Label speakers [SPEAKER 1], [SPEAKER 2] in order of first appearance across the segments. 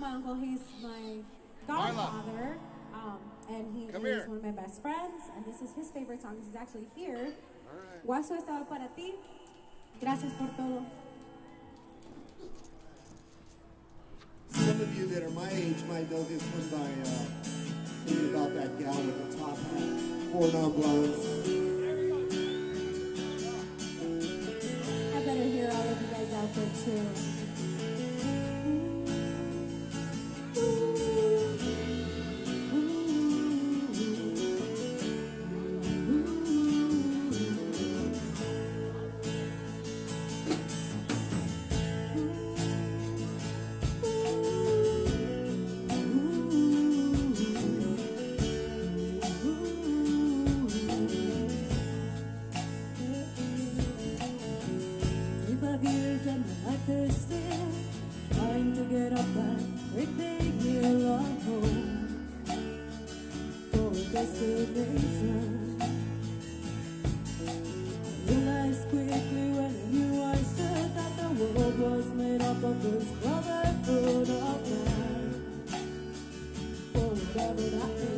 [SPEAKER 1] my uncle. He's my godfather. Um, and he
[SPEAKER 2] Come
[SPEAKER 1] is
[SPEAKER 2] here.
[SPEAKER 1] one of my best friends. And this is his favorite song. He's actually here. All right. Guaso estaba para ti. Gracias por todo.
[SPEAKER 3] Some of you that are my age might know this one by uh, about that gal with the top hat, four non-blondes.
[SPEAKER 1] I better hear all of you guys out there too.
[SPEAKER 4] days and the night still trying to get up and repay your love home for a destination. I realized quickly when I knew I should that the world was made up of this brotherhood of man for whatever that
[SPEAKER 3] is.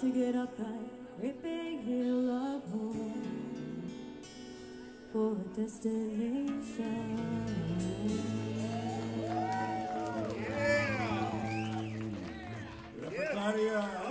[SPEAKER 3] to get up that great big hill of home for a destination.
[SPEAKER 2] Claudia,